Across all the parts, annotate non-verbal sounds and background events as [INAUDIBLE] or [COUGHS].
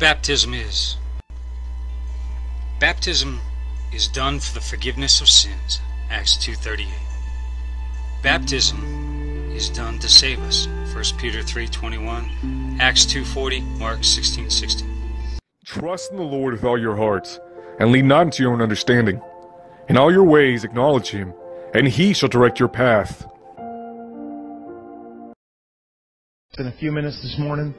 baptism is. Baptism is done for the forgiveness of sins. Acts 2:38. Baptism is done to save us. 1 Peter 3:21, Acts 2:40, Mark 16:16. Trust in the Lord with all your hearts, and lean not into your own understanding. In all your ways acknowledge him, and he shall direct your path. In a few minutes this morning,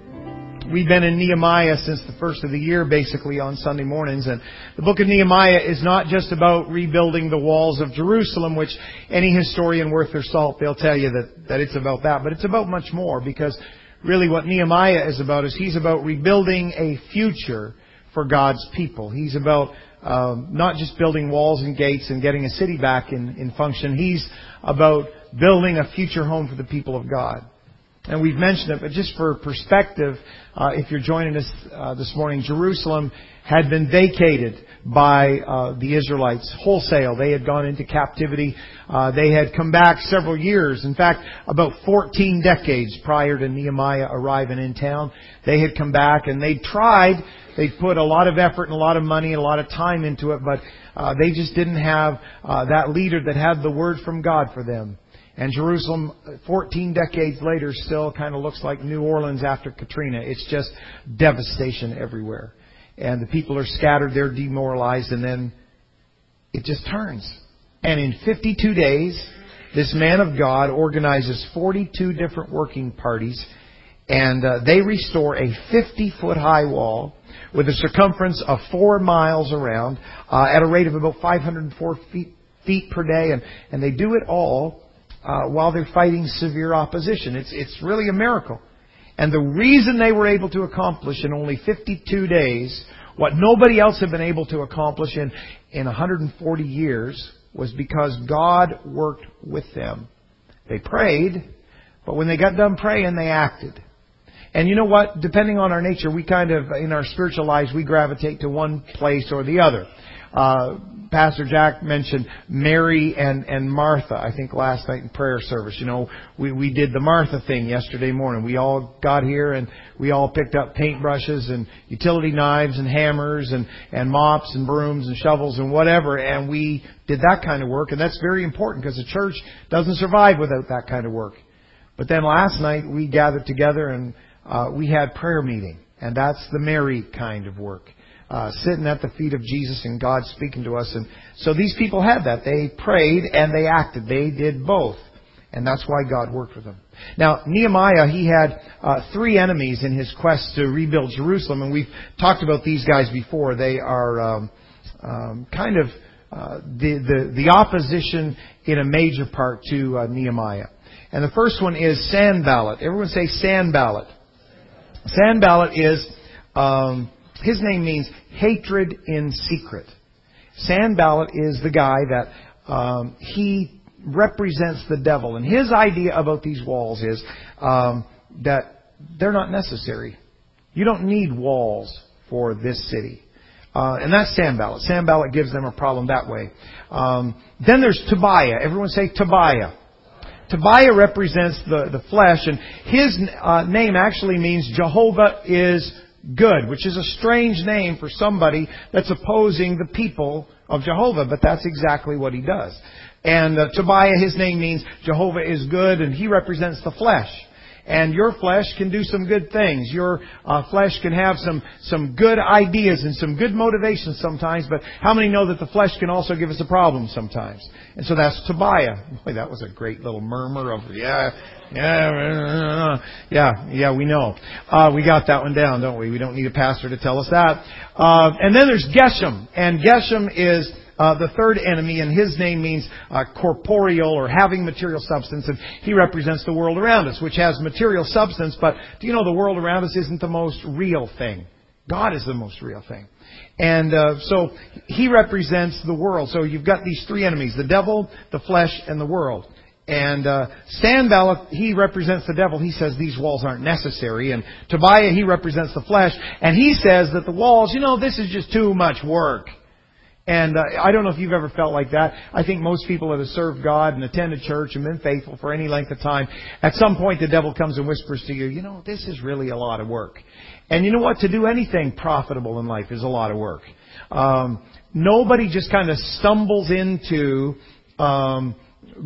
We've been in Nehemiah since the first of the year, basically, on Sunday mornings. And the book of Nehemiah is not just about rebuilding the walls of Jerusalem, which any historian worth their salt, they'll tell you that, that it's about that. But it's about much more, because really what Nehemiah is about is he's about rebuilding a future for God's people. He's about um, not just building walls and gates and getting a city back in, in function. He's about building a future home for the people of God. And we've mentioned it, but just for perspective, uh, if you're joining us uh, this morning, Jerusalem had been vacated by uh, the Israelites wholesale. They had gone into captivity. Uh, they had come back several years. In fact, about 14 decades prior to Nehemiah arriving in town, they had come back and they tried. They put a lot of effort and a lot of money and a lot of time into it, but uh, they just didn't have uh, that leader that had the word from God for them. And Jerusalem, 14 decades later, still kind of looks like New Orleans after Katrina. It's just devastation everywhere. And the people are scattered, they're demoralized, and then it just turns. And in 52 days, this man of God organizes 42 different working parties, and uh, they restore a 50 foot high wall with a circumference of four miles around uh, at a rate of about 504 feet, feet per day, and, and they do it all uh, while they're fighting severe opposition. It's, it's really a miracle. And the reason they were able to accomplish in only 52 days what nobody else had been able to accomplish in, in 140 years was because God worked with them. They prayed, but when they got done praying, they acted. And you know what? Depending on our nature, we kind of, in our spiritual lives, we gravitate to one place or the other. Uh, Pastor Jack mentioned Mary and, and Martha, I think last night in prayer service. You know, we, we did the Martha thing yesterday morning. We all got here and we all picked up paintbrushes and utility knives and hammers and, and mops and brooms and shovels and whatever and we did that kind of work and that's very important because the church doesn't survive without that kind of work. But then last night we gathered together and uh, we had prayer meeting and that's the Mary kind of work uh, sitting at the feet of Jesus and God speaking to us. And so these people had that. They prayed and they acted. They did both. And that's why God worked with them. Now, Nehemiah, he had uh, three enemies in his quest to rebuild Jerusalem, and we've talked about these guys before. They are um, um, kind of uh, the, the, the opposition in a major part to uh, Nehemiah. And the first one is Sanballat. Everyone say Sanballat. Sanballat is um, his name means hatred in secret. Sanballat is the guy that um, he represents the devil, and his idea about these walls is um, that they're not necessary. You don't need walls for this city. Uh, and that's Sanballat. Sanballat gives them a problem that way. Um, then there's Tobiah. Everyone say Tobiah. Tobiah represents the, the flesh, and his uh, name actually means Jehovah is good, which is a strange name for somebody that's opposing the people of Jehovah, but that's exactly what he does. And uh, Tobiah, his name means Jehovah is good, and he represents the flesh. And your flesh can do some good things. Your uh, flesh can have some, some good ideas and some good motivations sometimes, but how many know that the flesh can also give us a problem sometimes? And so that's Tobiah. Boy, that was a great little murmur of, yeah, yeah, yeah, yeah, we know. Uh, we got that one down, don't we? We don't need a pastor to tell us that. Uh, and then there's Geshem. And Geshem is uh, the third enemy, and his name means uh, corporeal or having material substance, and he represents the world around us, which has material substance, but do you know the world around us isn't the most real thing? God is the most real thing. And uh, so he represents the world. So you've got these three enemies the devil, the flesh, and the world. And uh, Sanballat, he represents the devil. He says these walls aren't necessary. And Tobiah, he represents the flesh. And he says that the walls, you know, this is just too much work. And uh, I don't know if you've ever felt like that. I think most people that have served God and attended church and been faithful for any length of time, at some point the devil comes and whispers to you, you know, this is really a lot of work. And you know what? To do anything profitable in life is a lot of work. Um, nobody just kind of stumbles into um,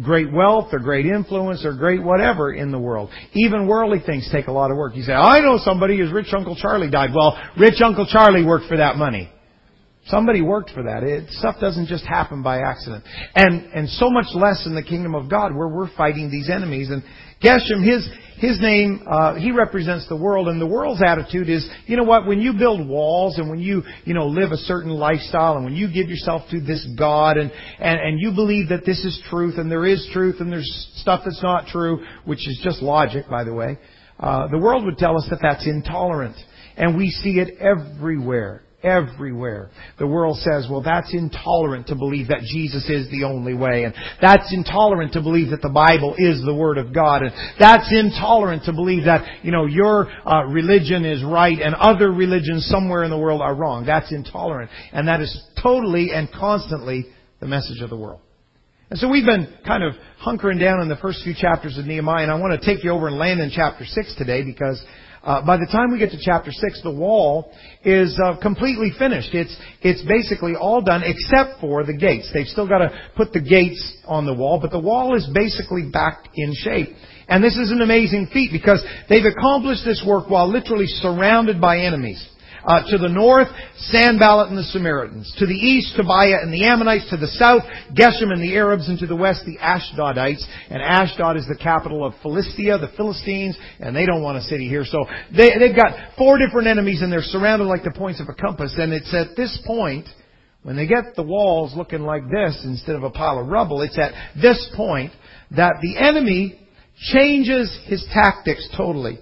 great wealth or great influence or great whatever in the world. Even worldly things take a lot of work. You say, I know somebody whose rich Uncle Charlie died. Well, rich Uncle Charlie worked for that money. Somebody worked for that. It, stuff doesn't just happen by accident. And, and so much less in the kingdom of God where we're fighting these enemies. And Geshem, his, his name, uh, he represents the world, and the world's attitude is, you know what, when you build walls and when you, you know, live a certain lifestyle and when you give yourself to this God and, and, and you believe that this is truth and there is truth and there's stuff that's not true, which is just logic, by the way, uh, the world would tell us that that's intolerant. And we see it everywhere everywhere. The world says, well, that's intolerant to believe that Jesus is the only way. And that's intolerant to believe that the Bible is the Word of God. And that's intolerant to believe that, you know, your uh, religion is right and other religions somewhere in the world are wrong. That's intolerant. And that is totally and constantly the message of the world. And so we've been kind of hunkering down in the first few chapters of Nehemiah, and I want to take you over and land in chapter 6 today because uh, by the time we get to chapter 6, the wall is uh, completely finished. It's, it's basically all done except for the gates. They've still got to put the gates on the wall, but the wall is basically back in shape. And this is an amazing feat because they've accomplished this work while literally surrounded by enemies. Uh, to the north, Sanballat and the Samaritans. To the east, Tobiah and the Ammonites. To the south, Geshem and the Arabs. And to the west, the Ashdodites. And Ashdod is the capital of Philistia, the Philistines, and they don't want a city here. So they, they've got four different enemies and they're surrounded like the points of a compass. And it's at this point, when they get the walls looking like this instead of a pile of rubble, it's at this point that the enemy changes his tactics totally.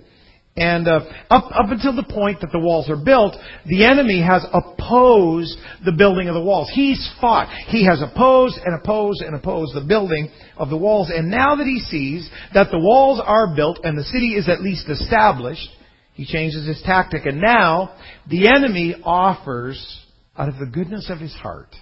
And uh, up, up until the point that the walls are built, the enemy has opposed the building of the walls. He's fought. He has opposed and opposed and opposed the building of the walls. And now that he sees that the walls are built and the city is at least established, he changes his tactic. And now the enemy offers, out of the goodness of his heart,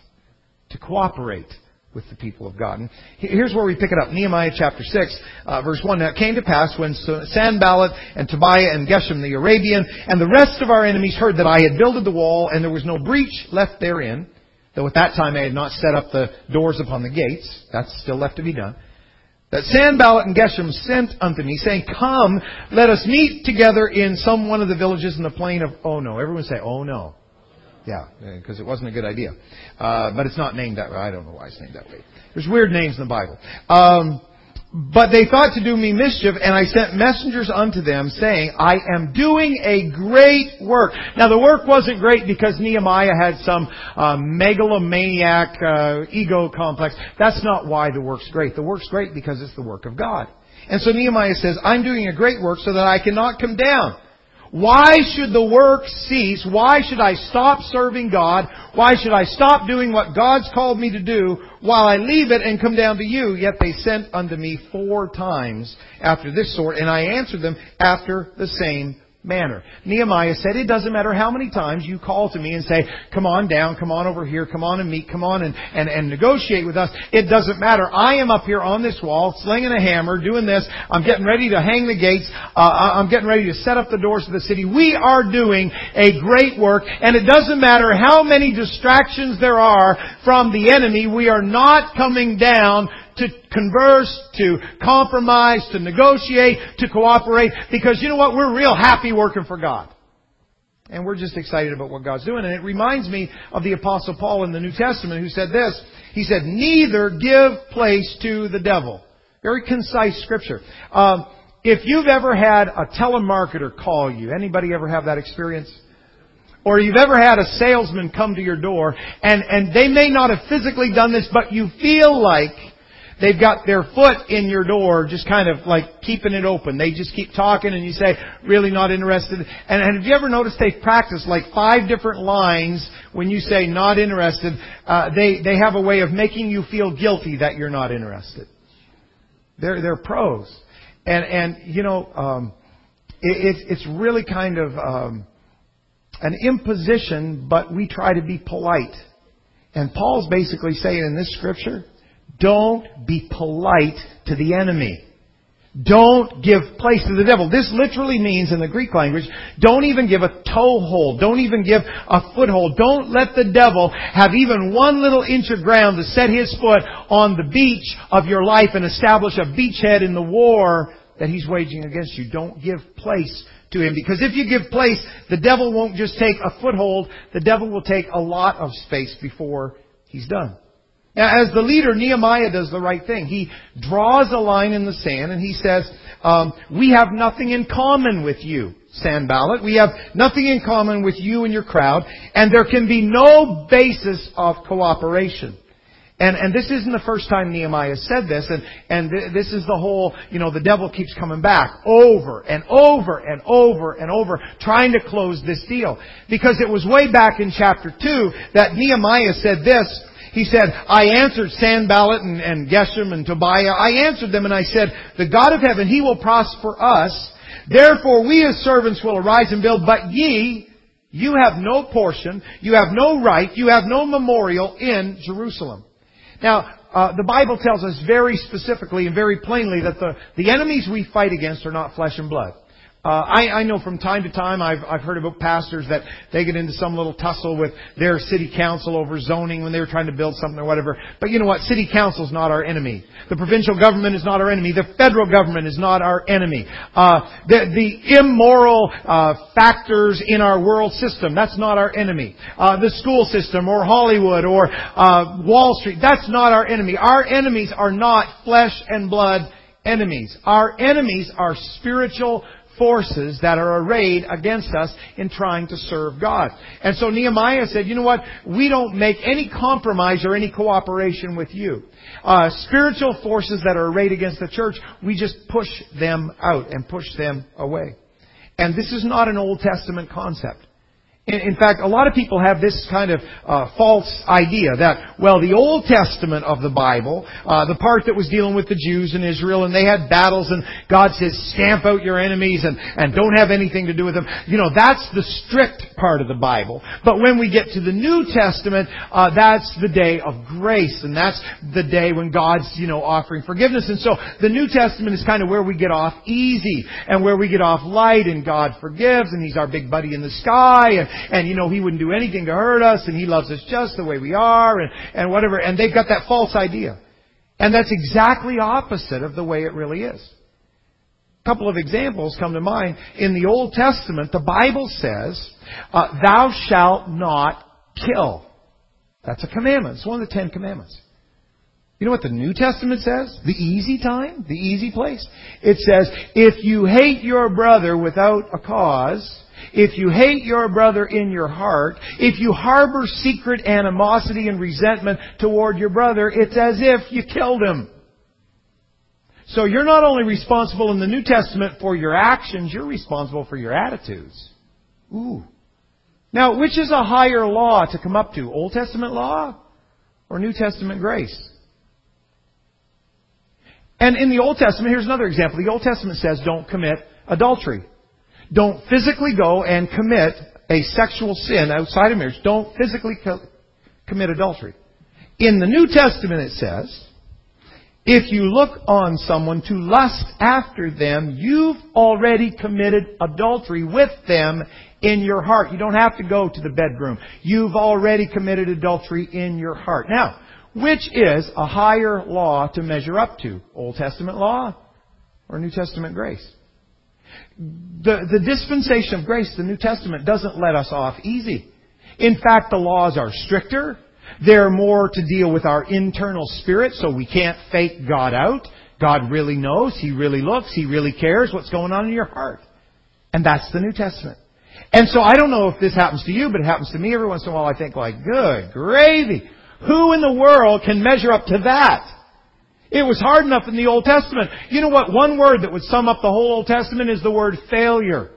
to cooperate with the people of God. And here's where we pick it up. Nehemiah chapter 6, uh, verse 1. Now it came to pass when Sanballat and Tobiah and Geshem the Arabian and the rest of our enemies heard that I had builded the wall and there was no breach left therein, though at that time I had not set up the doors upon the gates. That's still left to be done. That Sanballat and Geshem sent unto me, saying, Come, let us meet together in some one of the villages in the plain of, oh no. Everyone say, oh no. Yeah, because it wasn't a good idea. Uh, but it's not named that way. I don't know why it's named that way. There's weird names in the Bible. Um, but they thought to do me mischief, and I sent messengers unto them, saying, I am doing a great work. Now the work wasn't great because Nehemiah had some uh, megalomaniac uh, ego complex. That's not why the work's great. The work's great because it's the work of God. And so Nehemiah says, I'm doing a great work so that I cannot come down. Why should the work cease? Why should I stop serving God? Why should I stop doing what God's called me to do while I leave it and come down to you? Yet they sent unto me four times after this sort, and I answered them after the same manner. Nehemiah said, it doesn't matter how many times you call to me and say, come on down, come on over here, come on and meet, come on and, and, and negotiate with us. It doesn't matter. I am up here on this wall, slinging a hammer, doing this. I'm getting ready to hang the gates. Uh, I'm getting ready to set up the doors of the city. We are doing a great work, and it doesn't matter how many distractions there are from the enemy. We are not coming down to converse, to compromise, to negotiate, to cooperate, because you know what? We're real happy working for God. And we're just excited about what God's doing. And it reminds me of the Apostle Paul in the New Testament who said this. He said, neither give place to the devil. Very concise scripture. Um, if you've ever had a telemarketer call you, anybody ever have that experience? Or you've ever had a salesman come to your door and, and they may not have physically done this, but you feel like they've got their foot in your door, just kind of like keeping it open. They just keep talking and you say, really not interested. And, and have you ever noticed they've practiced like five different lines when you say not interested? Uh, they, they have a way of making you feel guilty that you're not interested. They're, they're pros. And, and, you know, um, it, it's, it's really kind of, um, an imposition, but we try to be polite And Paul's basically saying in this scripture, don't be polite to the enemy. Don't give place to the devil. This literally means in the Greek language, don't even give a toehold. Don't even give a foothold. Don't let the devil have even one little inch of ground to set his foot on the beach of your life and establish a beachhead in the war that he's waging against you. Don't give place to him. Because if you give place, the devil won't just take a foothold. The devil will take a lot of space before he's done. As the leader, Nehemiah does the right thing. He draws a line in the sand and he says, um, we have nothing in common with you, Sanballat. We have nothing in common with you and your crowd, and there can be no basis of cooperation. And, and this isn't the first time Nehemiah said this, and, and th- this is the whole, you know, the devil keeps coming back over and over and over and over, trying to close this deal. Because it was way back in chapter 2 that Nehemiah said this, he said, I answered Sanballat and, and Geshem and Tobiah. I answered them and I said, the God of heaven, He will prosper us. Therefore we as servants will arise and build, but ye, you have no portion, you have no right, you have no memorial in Jerusalem. Now, uh, the Bible tells us very specifically and very plainly that the, the enemies we fight against are not flesh and blood. Uh, I, I know from time to time I've, I've heard about pastors that they get into some little tussle with their city council over zoning when they were trying to build something or whatever. But you know what? City council is not our enemy. The provincial government is not our enemy. The federal government is not our enemy. Uh, the, the immoral uh, factors in our world system, that's not our enemy. Uh, the school system or Hollywood or uh, Wall Street, that's not our enemy. Our enemies are not flesh and blood enemies. Our enemies are spiritual forces that are arrayed against us in trying to serve God. And so Nehemiah said, you know what? We don't make any compromise or any cooperation with you. Uh, spiritual forces that are arrayed against the church, we just push them out and push them away. And this is not an Old Testament concept. In, fact, a lot of people have this kind of uh, false idea that, well, the Old Testament of the Bible, uh, the part that was dealing with the Jews in Israel, and they had battles, and God says, stamp out your enemies and, and don't have anything to do with them. You know, that's the strict part of the Bible. But when we get to the New Testament, uh, that's the day of grace, and that's the day when God's, you know, offering forgiveness. And so the New Testament is kind of where we get off easy, and where we get off light, and God forgives, and He's our big buddy in the sky, and and you know, He wouldn't do anything to hurt us, and He loves us just the way we are, and, and whatever. And they've got that false idea. And that's exactly opposite of the way it really is. A couple of examples come to mind. In the Old Testament, the Bible says, uh, thou shalt not kill. That's a commandment. It's one of the Ten Commandments. You know what the New Testament says? The easy time? The easy place? It says, if you hate your brother without a cause, if you hate your brother in your heart, if you harbor secret animosity and resentment toward your brother, it's as if you killed him. So you're not only responsible in the New Testament for your actions, you're responsible for your attitudes. Ooh. Now, which is a higher law to come up to? Old Testament law or New Testament grace? And in the Old Testament, here's another example. The Old Testament says don't commit adultery. Don't physically go and commit a sexual sin outside of marriage. Don't physically co- commit adultery. In the New Testament it says, if you look on someone to lust after them, you've already committed adultery with them in your heart. You don't have to go to the bedroom. You've already committed adultery in your heart. Now, which is a higher law to measure up to? Old Testament law or New Testament grace? The, the dispensation of grace, the New Testament, doesn't let us off easy. In fact, the laws are stricter. They're more to deal with our internal spirit, so we can't fake God out. God really knows. He really looks. He really cares what's going on in your heart. And that's the New Testament. And so I don't know if this happens to you, but it happens to me every once in a while. I think like, good gravy. Who in the world can measure up to that? It was hard enough in the Old Testament. You know what? One word that would sum up the whole Old Testament is the word failure.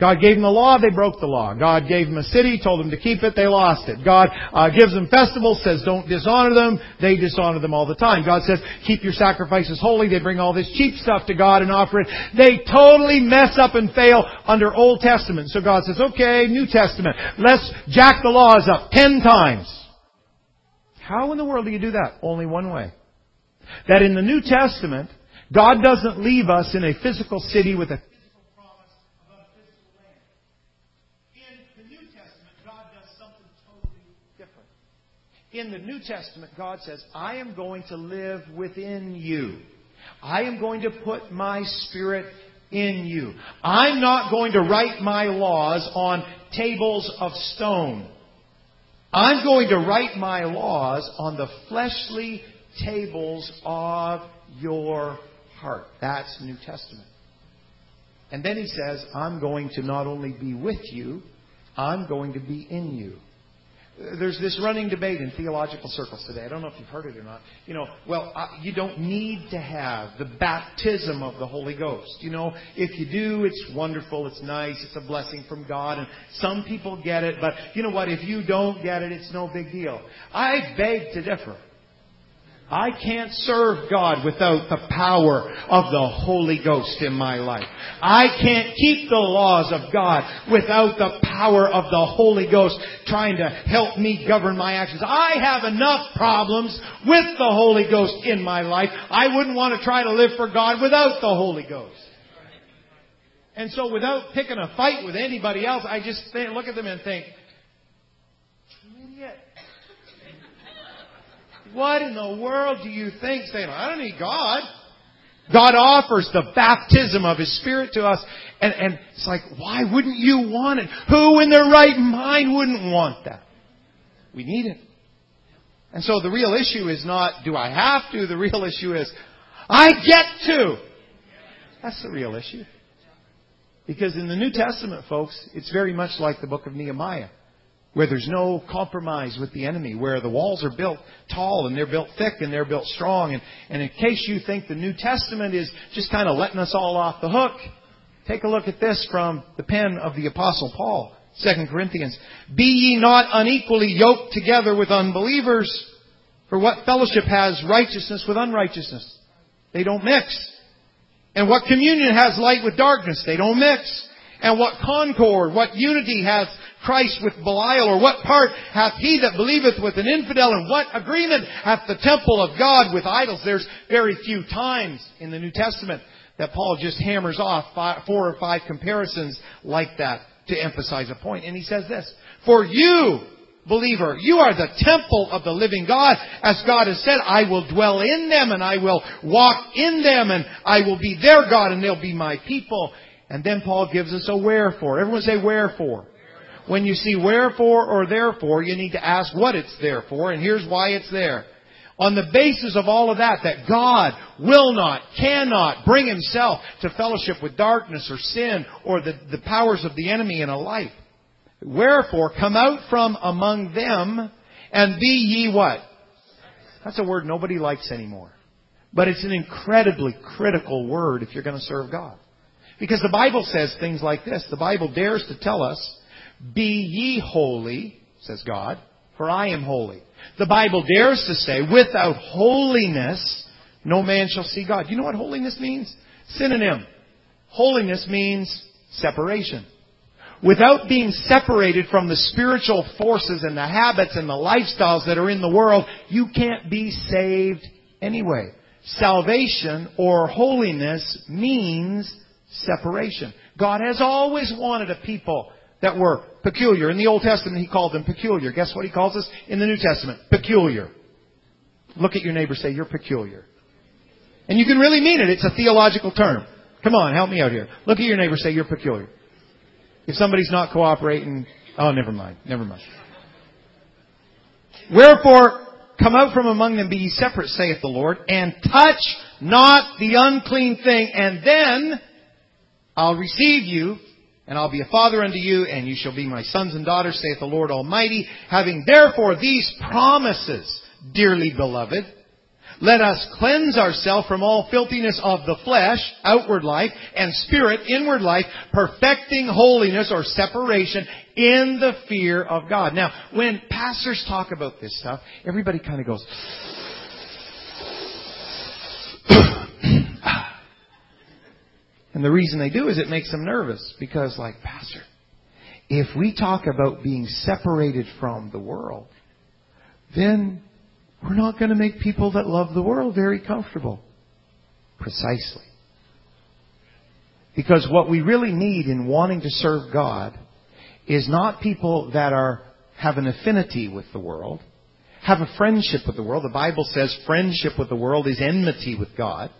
God gave them the law, they broke the law. God gave them a city, told them to keep it, they lost it. God uh, gives them festivals, says don't dishonor them, they dishonor them all the time. God says keep your sacrifices holy, they bring all this cheap stuff to God and offer it. They totally mess up and fail under Old Testament. So God says, okay, New Testament, let's jack the laws up ten times. How in the world do you do that? Only one way. That in the New Testament, God doesn't leave us in a physical city with a physical promise about a physical land. In the New Testament, God does something totally different. In the New Testament, God says, I am going to live within you. I am going to put my Spirit in you. I'm not going to write my laws on tables of stone. I'm going to write my laws on the fleshly tables of your heart. That's New Testament. And then he says, I'm going to not only be with you, I'm going to be in you there's this running debate in theological circles today. I don't know if you've heard it or not. You know, well, uh, you don't need to have the baptism of the Holy Ghost. You know, if you do, it's wonderful, it's nice, it's a blessing from God, and some people get it, but you know what? If you don't get it, it's no big deal. I beg to differ. I can't serve God without the power of the Holy Ghost in my life. I can't keep the laws of God without the power of the Holy Ghost trying to help me govern my actions. I have enough problems with the Holy Ghost in my life. I wouldn't want to try to live for God without the Holy Ghost. And so without picking a fight with anybody else, I just look at them and think, What in the world do you think? Saying, I don't need God. God offers the baptism of His Spirit to us. And, and it's like, why wouldn't you want it? Who in their right mind wouldn't want that? We need it. And so the real issue is not, do I have to? The real issue is, I get to. That's the real issue. Because in the New Testament, folks, it's very much like the book of Nehemiah where there's no compromise with the enemy, where the walls are built tall and they're built thick and they're built strong. And, and in case you think the New Testament is just kind of letting us all off the hook, take a look at this from the pen of the Apostle Paul, 2 Corinthians. Be ye not unequally yoked together with unbelievers, for what fellowship has righteousness with unrighteousness? They don't mix. And what communion has light with darkness? They don't mix. And what concord, what unity has Christ with Belial, or what part hath he that believeth with an infidel, and what agreement hath the temple of God with idols? There's very few times in the New Testament that Paul just hammers off five, four or five comparisons like that to emphasize a point. And he says this, For you, believer, you are the temple of the living God. As God has said, I will dwell in them and I will walk in them and I will be their God and they'll be my people. And then Paul gives us a wherefore. Everyone say wherefore. When you see wherefore or therefore, you need to ask what it's there for, and here's why it's there. On the basis of all of that, that God will not, cannot bring himself to fellowship with darkness or sin or the, the powers of the enemy in a life. Wherefore, come out from among them and be ye what? That's a word nobody likes anymore. But it's an incredibly critical word if you're going to serve God. Because the Bible says things like this. The Bible dares to tell us be ye holy, says God, for I am holy. The Bible dares to say, without holiness, no man shall see God. You know what holiness means? Synonym. Holiness means separation. Without being separated from the spiritual forces and the habits and the lifestyles that are in the world, you can't be saved anyway. Salvation or holiness means separation. God has always wanted a people that were peculiar. In the Old Testament, He called them peculiar. Guess what He calls us in the New Testament? Peculiar. Look at your neighbor, say, you're peculiar. And you can really mean it. It's a theological term. Come on, help me out here. Look at your neighbor, say, you're peculiar. If somebody's not cooperating, oh, never mind, never mind. Wherefore, come out from among them, be ye separate, saith the Lord, and touch not the unclean thing, and then I'll receive you and I'll be a father unto you, and you shall be my sons and daughters, saith the Lord Almighty. Having therefore these promises, dearly beloved, Let us cleanse ourselves from all filthiness of the flesh, outward life, and spirit, inward life, perfecting holiness or separation in the fear of God. Now, when pastors talk about this stuff, everybody kind of goes, and the reason they do is it makes them nervous because like, Pastor, if we talk about being separated from the world, then we're not going to make people that love the world very comfortable. Precisely. Because what we really need in wanting to serve God is not people that are have an affinity with the world, have a friendship with the world. The Bible says friendship with the world is enmity with God.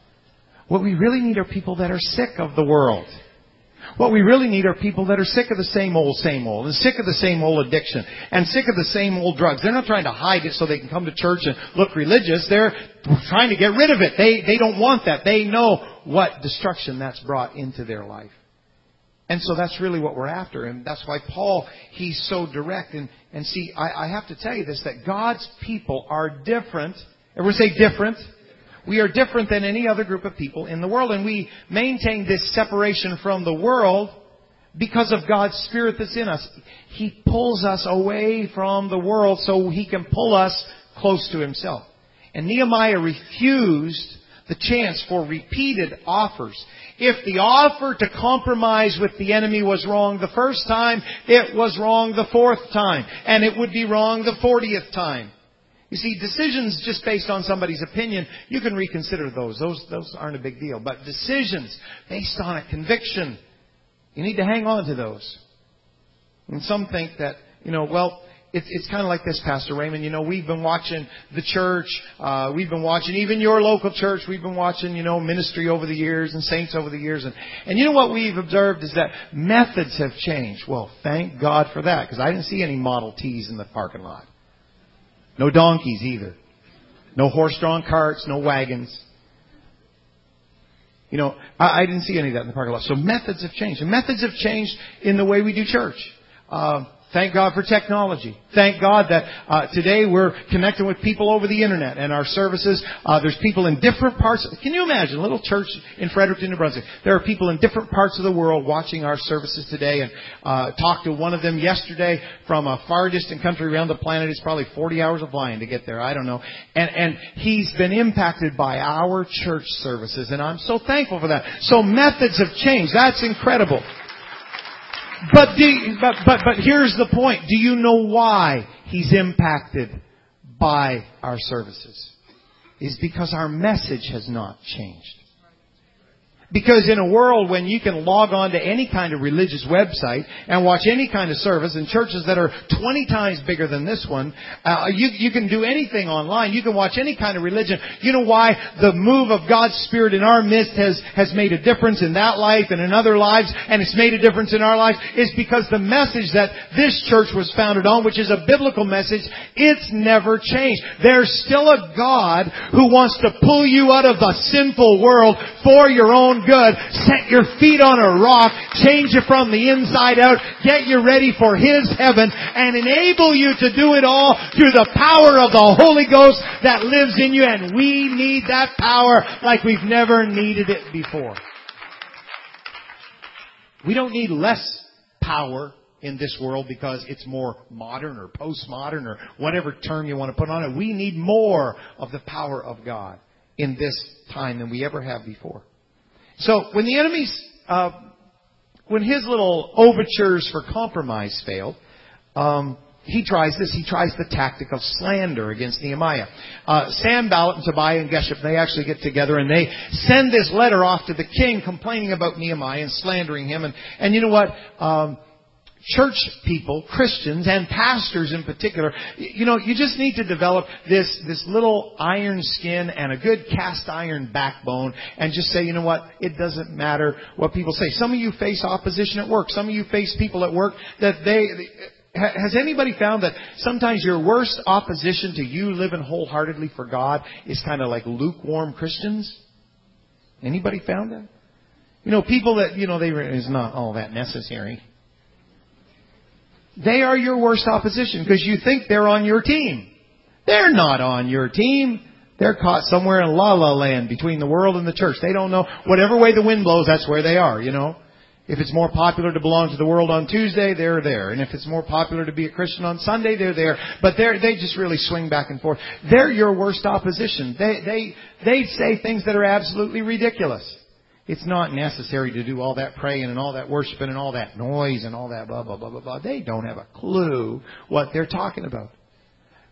What we really need are people that are sick of the world. What we really need are people that are sick of the same old, same old, and sick of the same old addiction, and sick of the same old drugs. They're not trying to hide it so they can come to church and look religious. They're trying to get rid of it. They, they don't want that. They know what destruction that's brought into their life. And so that's really what we're after. And that's why Paul, he's so direct. And, and see, I, I have to tell you this, that God's people are different. Everyone say different. We are different than any other group of people in the world. And we maintain this separation from the world because of God's Spirit that's in us. He pulls us away from the world so He can pull us close to Himself. And Nehemiah refused the chance for repeated offers. If the offer to compromise with the enemy was wrong the first time, it was wrong the fourth time. And it would be wrong the fortieth time. You see, decisions just based on somebody's opinion, you can reconsider those. Those, those aren't a big deal. But decisions based on a conviction, you need to hang on to those. And some think that, you know, well, it's, it's kind of like this, Pastor Raymond. You know, we've been watching the church. Uh, we've been watching even your local church. We've been watching, you know, ministry over the years and saints over the years. And, and you know what we've observed is that methods have changed. Well, thank God for that because I didn't see any Model Ts in the parking lot. No donkeys either. No horse-drawn carts, no wagons. You know, I, I, didn't see any of that in the parking lot. So methods have changed. And methods have changed in the way we do church. Uh, Thank God for technology. Thank God that uh, today we're connecting with people over the internet and our services. Uh, there's people in different parts. Can you imagine a little church in Fredericton, New Brunswick? There are people in different parts of the world watching our services today. And uh, talked to one of them yesterday from a far distant country around the planet. It's probably 40 hours of flying to get there. I don't know. And and he's been impacted by our church services, and I'm so thankful for that. So methods have changed. That's incredible. But, do, but, but, but here's the point. Do you know why he's impacted by our services? Is because our message has not changed. Because in a world when you can log on to any kind of religious website and watch any kind of service in churches that are 20 times bigger than this one, uh, you, you can do anything online. You can watch any kind of religion. You know why the move of God's Spirit in our midst has, has made a difference in that life and in other lives and it's made a difference in our lives is because the message that this church was founded on, which is a biblical message, it's never changed. There's still a God who wants to pull you out of the sinful world for your own good. Set your feet on a rock, change you from the inside out, get you ready for His heaven, and enable you to do it all through the power of the Holy Ghost that lives in you. And we need that power like we've never needed it before. We don't need less power in this world because it's more modern or postmodern or whatever term you want to put on it. We need more of the power of God in this time than we ever have before. So when the enemy's, uh, when his little overtures for compromise failed, um, he tries this. He tries the tactic of slander against Nehemiah. Uh, Sanballat and Tobiah and Geshem, they actually get together and they send this letter off to the king complaining about Nehemiah and slandering him. And, and you know what? Um, church people, Christians, and pastors in particular, you know, you just need to develop this, this little iron skin and a good cast iron backbone and just say, you know what, it doesn't matter what people say. Some of you face opposition at work. Some of you face people at work that they, has anybody found that sometimes your worst opposition to you living wholeheartedly for God is kind of like lukewarm Christians? Anybody found that? You know, people that, you know, they, it's not all that necessary. They are your worst opposition because you think they're on your team. They're not on your team. They're caught somewhere in la la land between the world and the church. They don't know. Whatever way the wind blows, that's where they are, you know. If it's more popular to belong to the world on Tuesday, they're there. And if it's more popular to be a Christian on Sunday, they're there. But they they just really swing back and forth. They're your worst opposition. They, they, they say things that are absolutely ridiculous. It's not necessary to do all that praying and all that worshiping and all that noise and all that blah, blah, blah, blah, blah. They don't have a clue what they're talking about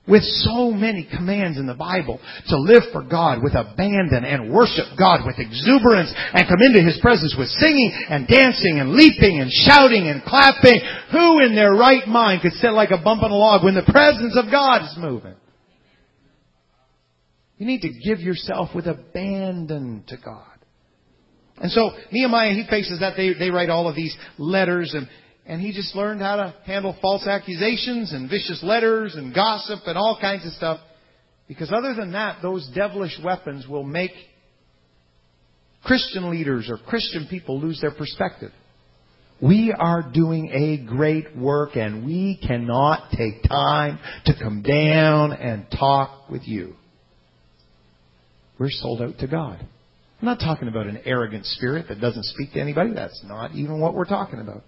with so many commands in the Bible to live for God with abandon and worship God with exuberance and come into His presence with singing and dancing and leaping and shouting and clapping. Who in their right mind could sit like a bump on a log when the presence of God is moving? You need to give yourself with abandon to God. And so Nehemiah, he faces that. They, they write all of these letters and, and he just learned how to handle false accusations and vicious letters and gossip and all kinds of stuff. Because other than that, those devilish weapons will make Christian leaders or Christian people lose their perspective. We are doing a great work and we cannot take time to come down and talk with you. We're sold out to God. I'm not talking about an arrogant spirit that doesn't speak to anybody. That's not even what we're talking about.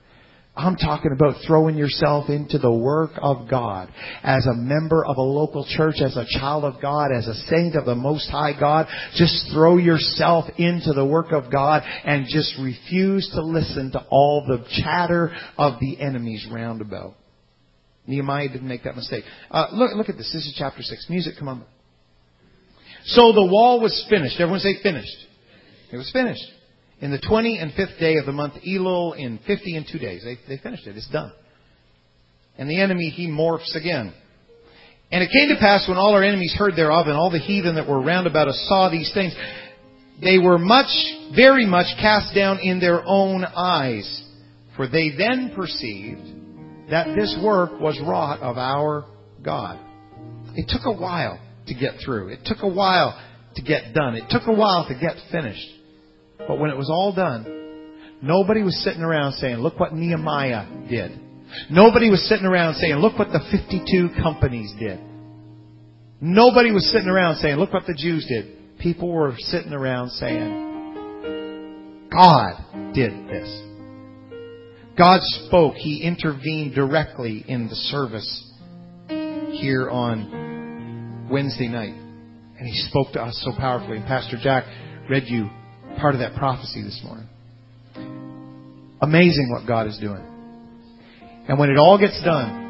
I'm talking about throwing yourself into the work of God as a member of a local church, as a child of God, as a saint of the Most High God. Just throw yourself into the work of God and just refuse to listen to all the chatter of the enemies round about. Nehemiah didn't make that mistake. Uh, look, look at this. This is chapter 6. Music, come on. So the wall was finished. Everyone say finished. It was finished in the 20 and 5th day of the month Elul in 50 and 2 days. They, they finished it. It's done. And the enemy, he morphs again. And it came to pass when all our enemies heard thereof and all the heathen that were round about us saw these things, they were much, very much cast down in their own eyes. For they then perceived that this work was wrought of our God. It took a while to get through. It took a while to get done. It took a while to get finished. But when it was all done, nobody was sitting around saying, look what Nehemiah did. Nobody was sitting around saying, look what the 52 companies did. Nobody was sitting around saying, look what the Jews did. People were sitting around saying, God did this. God spoke. He intervened directly in the service here on Wednesday night. And He spoke to us so powerfully. And Pastor Jack read you part of that prophecy this morning. Amazing what God is doing. And when it all gets done,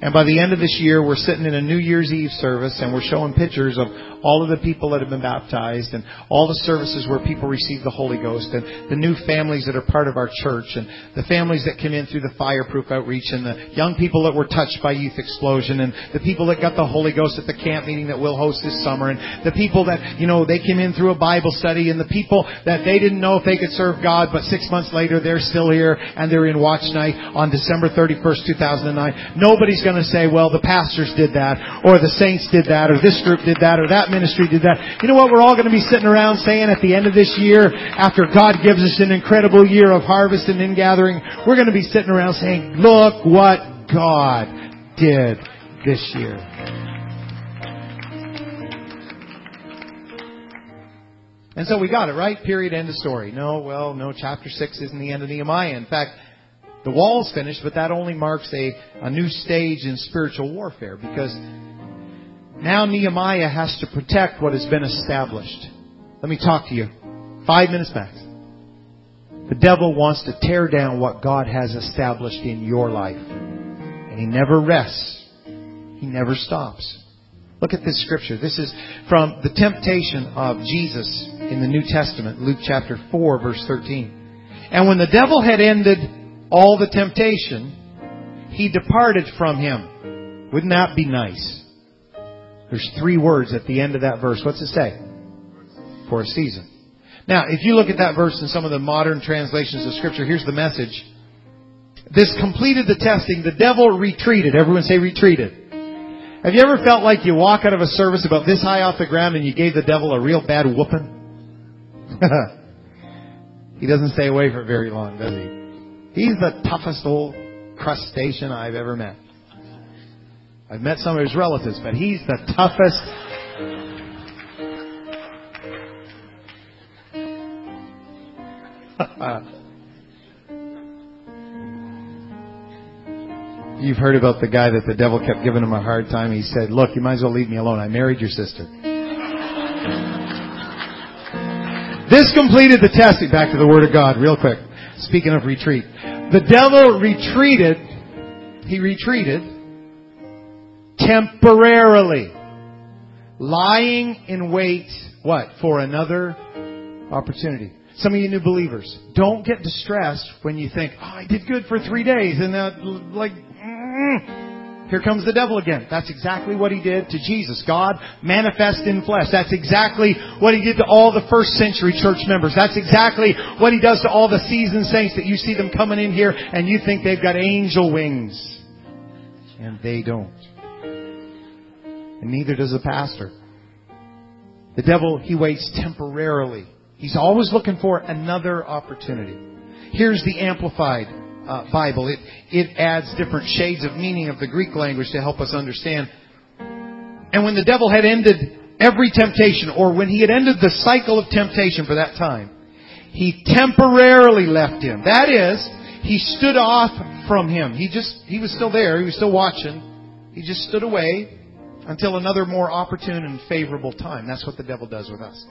and by the end of this year, we're sitting in a New Year's Eve service and we're showing pictures of all of the people that have been baptized and all the services where people receive the Holy Ghost and the new families that are part of our church and the families that came in through the fireproof outreach and the young people that were touched by Youth Explosion and the people that got the Holy Ghost at the camp meeting that we'll host this summer and the people that, you know, they came in through a Bible study and the people that they didn't know if they could serve God but six months later they're still here and they're in watch night on December 31st, 2009. Nobody's going to say, well, the pastors did that or the saints did that or this group did that or that ministry did that. You know what we're all going to be sitting around saying at the end of this year, after God gives us an incredible year of harvest and ingathering, we're going to be sitting around saying, look what God did this year. And so we got it, right? Period, end of story. No, well, no, chapter 6 isn't the end of Nehemiah. In fact, the wall's finished, but that only marks a, a new stage in spiritual warfare because now Nehemiah has to protect what has been established. Let me talk to you. Five minutes max. The devil wants to tear down what God has established in your life. And he never rests. He never stops. Look at this scripture. This is from the temptation of Jesus in the New Testament, Luke chapter 4 verse 13. And when the devil had ended all the temptation, he departed from him. Wouldn't that be nice? There's three words at the end of that verse. What's it say? For a season. Now, if you look at that verse in some of the modern translations of Scripture, here's the message. This completed the testing. The devil retreated. Everyone say retreated. Have you ever felt like you walk out of a service about this high off the ground and you gave the devil a real bad whooping? [LAUGHS] he doesn't stay away for very long, does he? He's the toughest old crustacean I've ever met. I've met some of his relatives, but he's the toughest. [LAUGHS] You've heard about the guy that the devil kept giving him a hard time. He said, Look, you might as well leave me alone. I married your sister. [LAUGHS] this completed the testing. Back to the Word of God, real quick. Speaking of retreat, the devil retreated. He retreated temporarily. Lying in wait, what? For another opportunity. Some of you new believers, don't get distressed when you think, oh, I did good for three days, and that, like, mm, here comes the devil again. That's exactly what he did to Jesus. God manifest in flesh. That's exactly what he did to all the first century church members. That's exactly what he does to all the seasoned saints that you see them coming in here and you think they've got angel wings. And they don't. And neither does the pastor. The devil, he waits temporarily He's always looking for another opportunity. Here's the Amplified uh, Bible. It, it adds different shades of meaning of the Greek language to help us understand. And when the devil had ended every temptation, or when he had ended the cycle of temptation for that time, he temporarily left him. That is, he stood off from him. He just, he was still there. He was still watching. He just stood away until another more opportune and favorable time. That's what the devil does with us.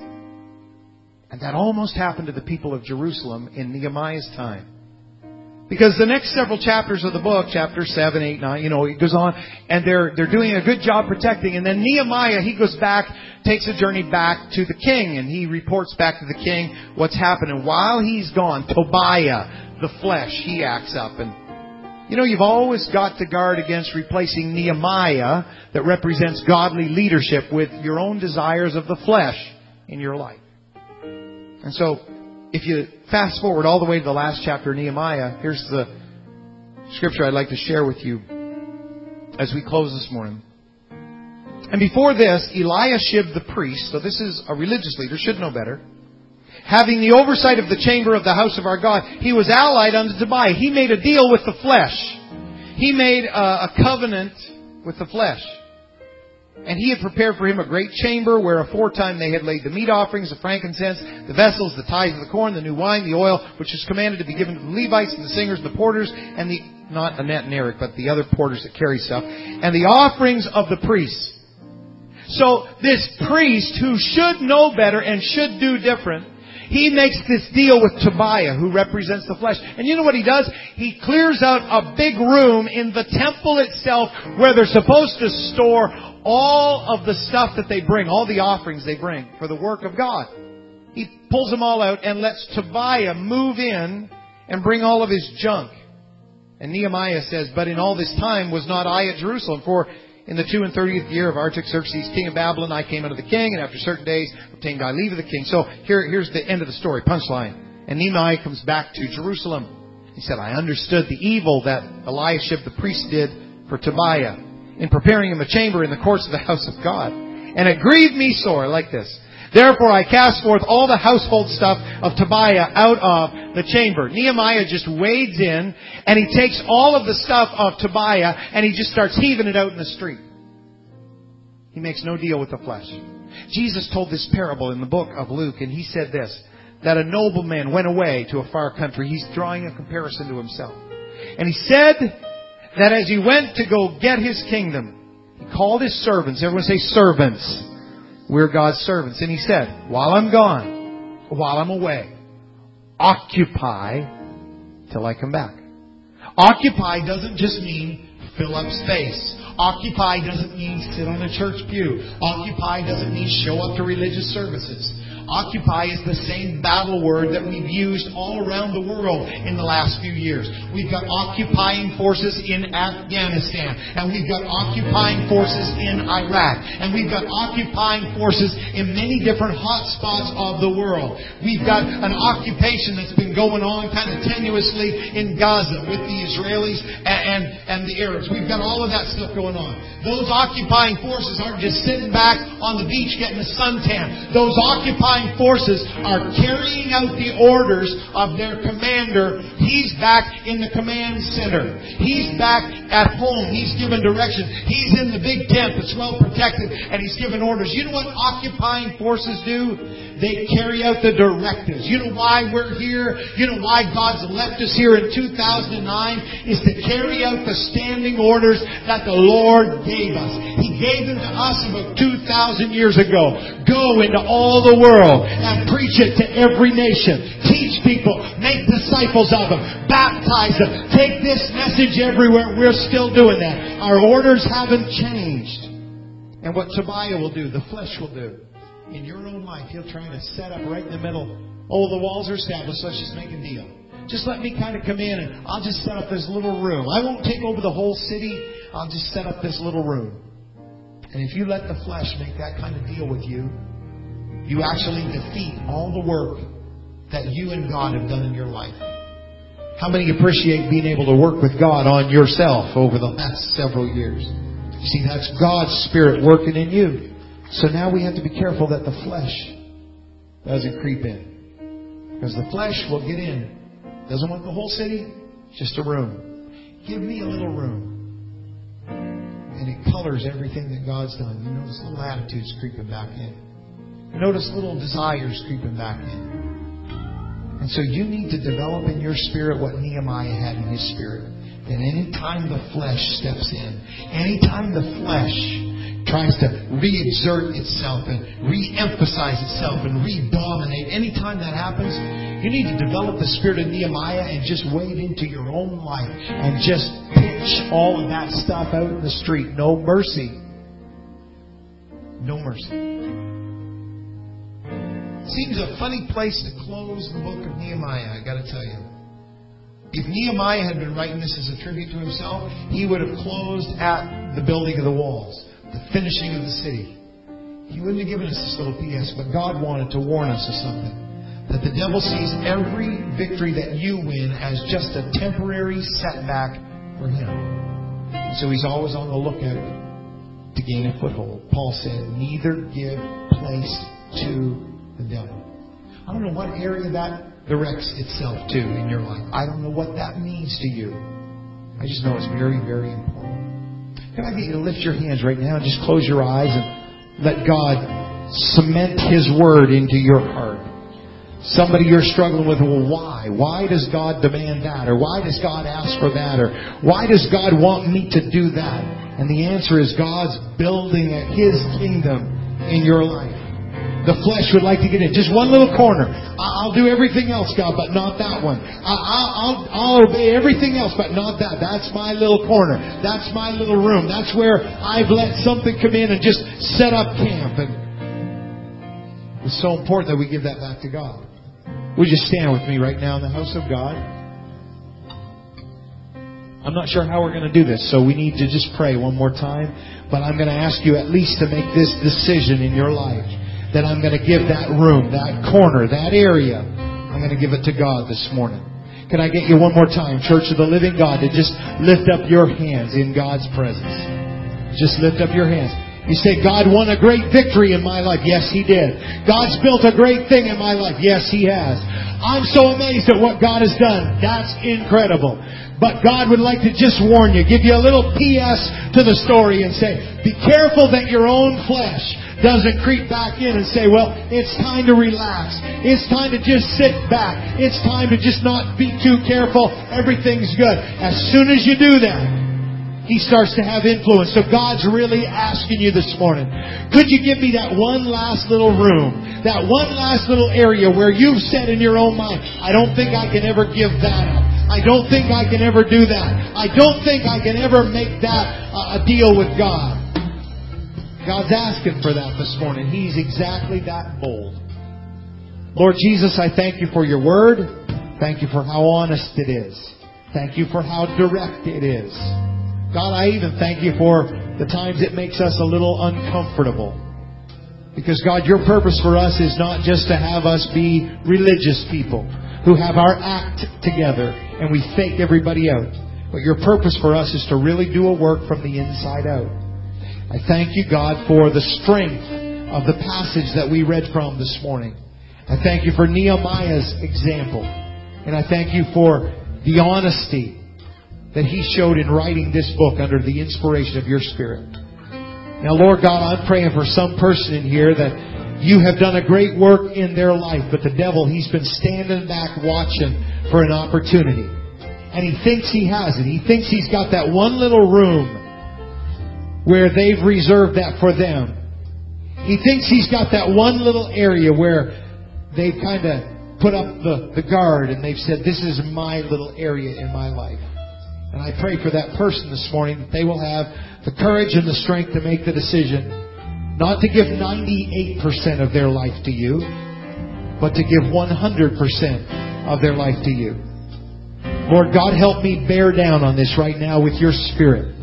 And that almost happened to the people of Jerusalem in Nehemiah's time. Because the next several chapters of the book, chapter 7, 8, 9, you know, it goes on, and they're, they're doing a good job protecting, and then Nehemiah, he goes back, takes a journey back to the king, and he reports back to the king what's happened. And while he's gone, Tobiah, the flesh, he acts up, and you know, you've always got to guard against replacing Nehemiah that represents godly leadership with your own desires of the flesh in your life. And so, if you fast forward all the way to the last chapter of Nehemiah, here's the scripture I'd like to share with you as we close this morning. And before this, Eliashib the priest, so this is a religious leader, should know better, having the oversight of the chamber of the house of our God, he was allied unto Tobiah. He made a deal with the flesh. He made a, a covenant with the flesh. And he had prepared for him a great chamber where aforetime they had laid the meat offerings, the frankincense, the vessels, the tithes of the corn, the new wine, the oil, which was commanded to be given to the Levites and the singers, the porters, and the, not Annette and Eric, but the other porters that carry stuff, and the offerings of the priests. So this priest who should know better and should do different, he makes this deal with Tobiah, who represents the flesh. And you know what he does? He clears out a big room in the temple itself where they're supposed to store all of the stuff that they bring, all the offerings they bring for the work of God. He pulls them all out and lets Tobiah move in and bring all of his junk. And Nehemiah says, But in all this time was not I at Jerusalem, for in the two and thirtieth year of Artaxerxes, king of Babylon, I came unto the king, and after certain days obtained I leave of the king. So here, here's the end of the story, punchline. And Nehemiah comes back to Jerusalem. He said, I understood the evil that Eliashib the priest did for Tobiah in preparing him a chamber in the courts of the house of God. And it grieved me sore, like this. Therefore I cast forth all the household stuff of Tobiah out of the chamber. Nehemiah just wades in and he takes all of the stuff of Tobiah and he just starts heaving it out in the street. He makes no deal with the flesh. Jesus told this parable in the book of Luke and he said this, that a nobleman went away to a far country. He's drawing a comparison to himself. And he said that as he went to go get his kingdom, he called his servants. Everyone say servants. We're God's servants. And he said, while I'm gone, while I'm away, occupy till I come back. Occupy doesn't just mean fill up space. Occupy doesn't mean sit on a church pew. Occupy doesn't mean show up to religious services. Occupy is the same battle word that we've used all around the world in the last few years. We've got occupying forces in Afghanistan, and we've got occupying forces in Iraq, and we've got occupying forces in many different hot spots of the world. We've got an occupation that's been going on kind of tenuously in Gaza with the Israelis and, and, and the Arabs. We've got all of that stuff going on. Those occupying forces aren't just sitting back on the beach getting a suntan. Those occupying occupying forces are carrying out the orders of their commander, he's back in the command center. He's back at home. He's given direction. He's in the big tent that's well protected and he's given orders. You know what occupying forces do? They carry out the directives. You know why we're here? You know why God's left us here in 2009? Is to carry out the standing orders that the Lord gave us. He gave them to us about 2,000 years ago. Go into all the world and preach it to every nation. Teach people. Make disciples of them. Baptize them. Take this message everywhere. We're still doing that. Our orders haven't changed. And what Tobiah will do, the flesh will do in your own life, he'll try to set up right in the middle. Oh, the walls are established, let's just make a deal. Just let me kind of come in and I'll just set up this little room. I won't take over the whole city. I'll just set up this little room. And if you let the flesh make that kind of deal with you, you actually defeat all the work that you and God have done in your life. How many appreciate being able to work with God on yourself over the last several years? See, that's God's Spirit working in you. So now we have to be careful that the flesh doesn't creep in. Because the flesh will get in. Doesn't want the whole city, just a room. Give me a little room. And it colors everything that God's done. You notice little attitudes creeping back in. Notice little desires creeping back in. And so you need to develop in your spirit what Nehemiah had in his spirit. That any time the flesh steps in, any time the flesh tries to re-exert itself and re-emphasize itself and re-dominate. Anytime that happens, you need to develop the spirit of Nehemiah and just wade into your own life and just pitch all of that stuff out in the street. No mercy. No mercy. Seems a funny place to close the book of Nehemiah, I gotta tell you. If Nehemiah had been writing this as a tribute to himself, he would have closed at the building of the walls the finishing of the city. He wouldn't have given us this little PS, but God wanted to warn us of something. That the devil sees every victory that you win as just a temporary setback for him. So he's always on the lookout to gain a foothold. Paul said, neither give place to the devil. I don't know what area that directs itself to in your life. I don't know what that means to you. I just know it's very, very important. Can I get you to lift your hands right now and just close your eyes and let God cement His Word into your heart? Somebody you're struggling with, well, why? Why does God demand that? Or why does God ask for that? Or why does God want me to do that? And the answer is God's building His kingdom in your life. The flesh would like to get in. Just one little corner. I'll do everything else, God, but not that one. I'll, I'll, obey everything else, but not that. That's my little corner. That's my little room. That's where I've let something come in and just set up camp. And it's so important that we give that back to God. Would you stand with me right now in the house of God? I'm not sure how we're going to do this, so we need to just pray one more time. But I'm going to ask you at least to make this decision in your life that I'm going to give that room, that corner, that area, I'm going to give it to God this morning. Can I get you one more time, Church of the Living God, to just lift up your hands in God's presence? Just lift up your hands. You say, God won a great victory in my life. Yes, He did. God's built a great thing in my life. Yes, He has. I'm so amazed at what God has done. That's incredible. But God would like to just warn you, give you a little PS to the story and say, be careful that your own flesh doesn't creep back in and say, well, it's time to relax. It's time to just sit back. It's time to just not be too careful. Everything's good. As soon as you do that, he starts to have influence. So God's really asking you this morning, could you give me that one last little room, that one last little area where you've said in your own mind, I don't think I can ever give that up. I don't think I can ever do that. I don't think I can ever make that uh, a deal with God. God's asking for that this morning. He's exactly that bold. Lord Jesus, I thank you for your word. Thank you for how honest it is. Thank you for how direct it is. God, I even thank you for the times it makes us a little uncomfortable. Because God, your purpose for us is not just to have us be religious people who have our act together and we fake everybody out. But your purpose for us is to really do a work from the inside out. I thank you, God, for the strength of the passage that we read from this morning. I thank you for Nehemiah's example. And I thank you for the honesty that he showed in writing this book under the inspiration of your Spirit. Now, Lord God, I'm praying for some person in here that you have done a great work in their life, but the devil, he's been standing back watching for an opportunity. And he thinks he has it. He thinks he's got that one little room where they've reserved that for them. He thinks he's got that one little area where they've kind of put up the, the guard and they've said, This is my little area in my life. And I pray for that person this morning that they will have the courage and the strength to make the decision not to give 98% of their life to you, but to give 100% of their life to you. Lord God, help me bear down on this right now with your spirit.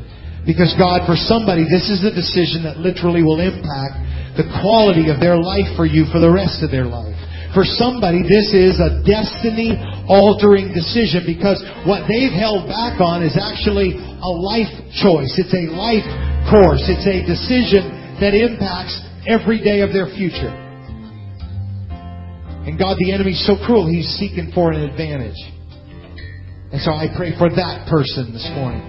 Because God, for somebody, this is a decision that literally will impact the quality of their life for you for the rest of their life. For somebody, this is a destiny altering decision because what they've held back on is actually a life choice. It's a life course. It's a decision that impacts every day of their future. And God, the enemy's so cruel, he's seeking for an advantage. And so I pray for that person this morning.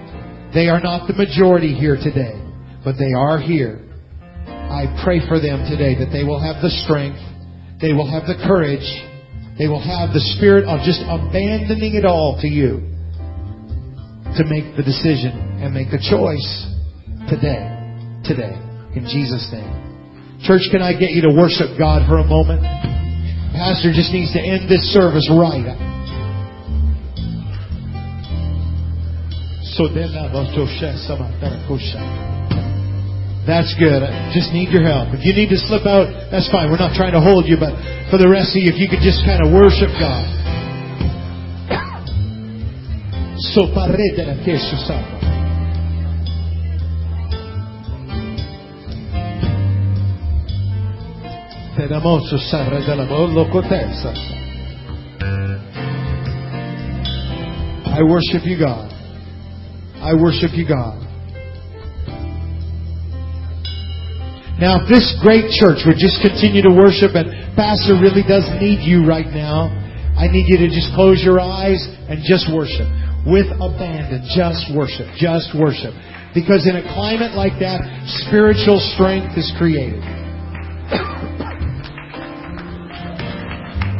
They are not the majority here today, but they are here. I pray for them today that they will have the strength, they will have the courage, they will have the spirit of just abandoning it all to you to make the decision and make a choice today. Today. In Jesus' name. Church, can I get you to worship God for a moment? Pastor just needs to end this service right. That's good. I just need your help. If you need to slip out, that's fine. We're not trying to hold you, but for the rest of you, if you could just kind of worship God. [COUGHS] So parete la chiesa I worship you, God. I worship you, God. Now, if this great church would just continue to worship, and Pastor really does need you right now, I need you to just close your eyes and just worship. With abandon, just worship, just worship. Because in a climate like that, spiritual strength is created.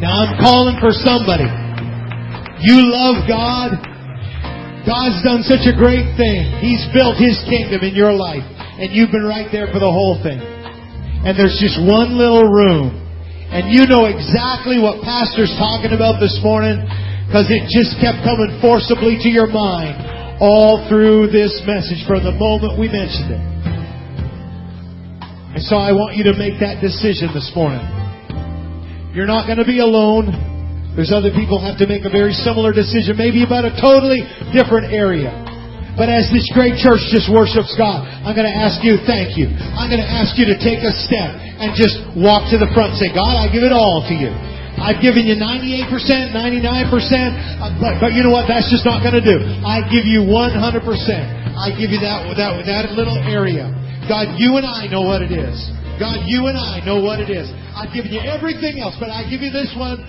Now I'm calling for somebody. You love God, God's done such a great thing. He's built His kingdom in your life. And you've been right there for the whole thing. And there's just one little room. And you know exactly what Pastor's talking about this morning because it just kept coming forcibly to your mind all through this message from the moment we mentioned it. And so I want you to make that decision this morning. You're not going to be alone. There's other people have to make a very similar decision, maybe about a totally different area. But as this great church just worships God, I'm going to ask you, thank you. I'm going to ask you to take a step and just walk to the front and say, God, I give it all to you. I've given you 98%, 99%, uh, but, but you know what? That's just not going to do. I give you 100%. I give you that, that, that little area. God, you and I know what it is. God, you and I know what it is. I've given you everything else, but I give you this one.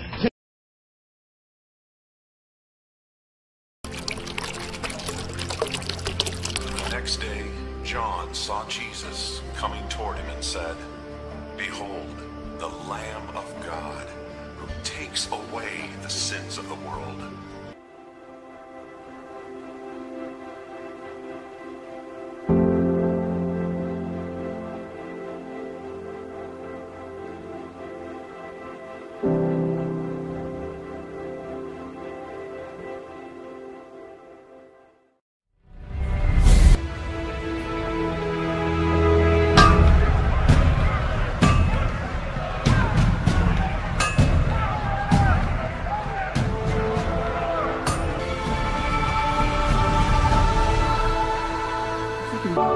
Baptism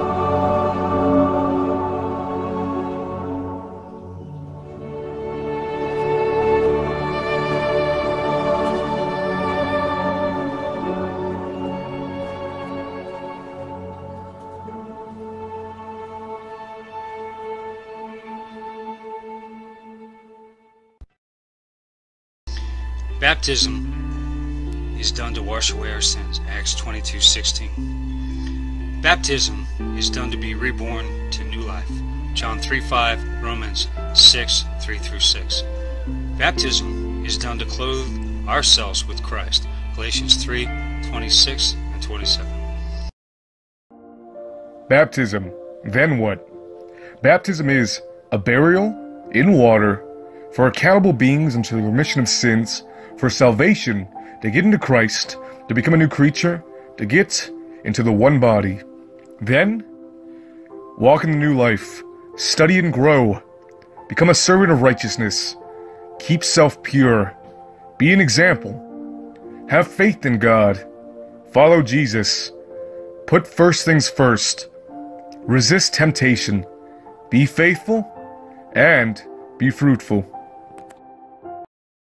is done to wash away our sins. Acts 22 16. Baptism is done to be reborn to new life. John 3:5, Romans 6, 3 through 6. Baptism is done to clothe ourselves with Christ. Galatians 3, 26 and 27. Baptism. Then what? Baptism is a burial in water for accountable beings into the remission of sins, for salvation, to get into Christ, to become a new creature, to get into the one body. Then, walk in the new life, study and grow, become a servant of righteousness, keep self pure, be an example, have faith in God, follow Jesus, put first things first, resist temptation, be faithful, and be fruitful.